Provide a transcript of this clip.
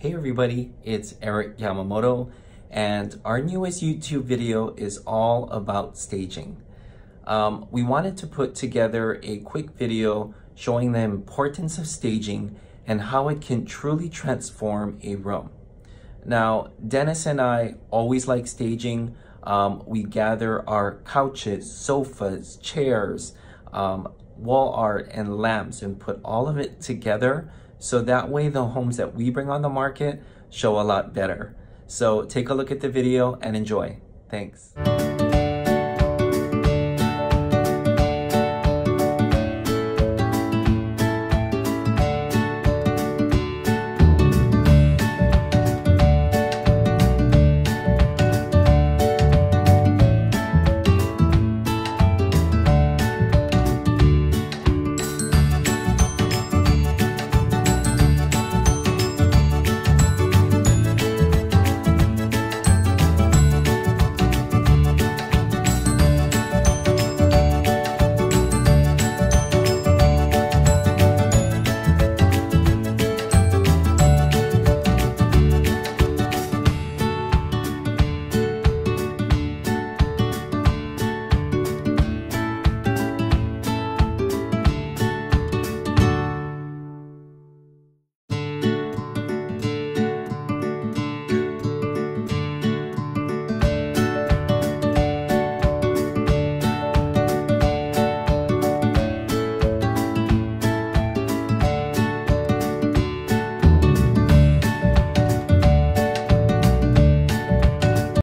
Hey everybody, it's Eric Yamamoto and our newest YouTube video is all about staging. Um, we wanted to put together a quick video showing the importance of staging and how it can truly transform a room. Now, Dennis and I always like staging. Um, we gather our couches, sofas, chairs, um, wall art, and lamps and put all of it together so that way the homes that we bring on the market show a lot better. So take a look at the video and enjoy. Thanks.